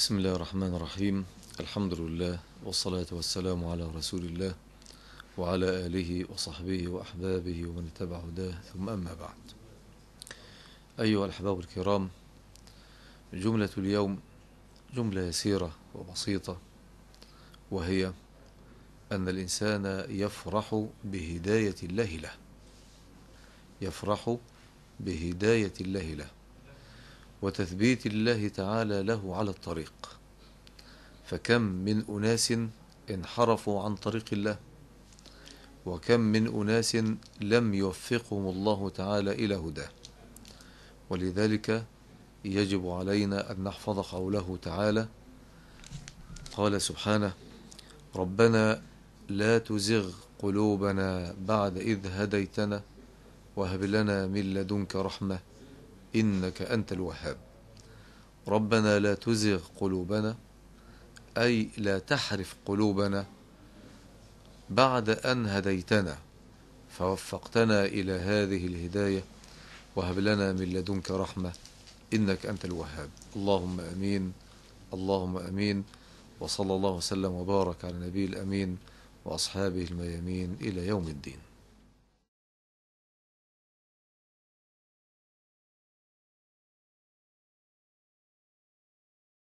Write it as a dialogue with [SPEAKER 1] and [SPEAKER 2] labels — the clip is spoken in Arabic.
[SPEAKER 1] بسم الله الرحمن الرحيم. الحمد لله والصلاة والسلام على رسول الله وعلى آله وصحبه وأحبابه ومن اتبع هداه. ثم أما بعد. أيها الأحباب الكرام جملة اليوم جملة يسيرة وبسيطة وهي أن الإنسان يفرح بهداية الله له. يفرح بهداية الله له. وتثبيت الله تعالى له على الطريق. فكم من أناس انحرفوا عن طريق الله؟ وكم من أناس لم يوفقهم الله تعالى إلى هداه؟ ولذلك يجب علينا أن نحفظ قوله تعالى قال سبحانه ربنا لا تزغ قلوبنا بعد إذ هديتنا وهب لنا من لدنك رحمة إنك أنت الوهاب. ربنا لا تزغ قلوبنا أي لا تحرف قلوبنا بعد أن هديتنا فوفقتنا إلى هذه الهداية وهب لنا من لدنك رحمة إنك أنت الوهاب. اللهم أمين اللهم أمين وصلى الله وسلم وبارك على نبي الأمين وأصحابه الميامين إلى يوم الدين.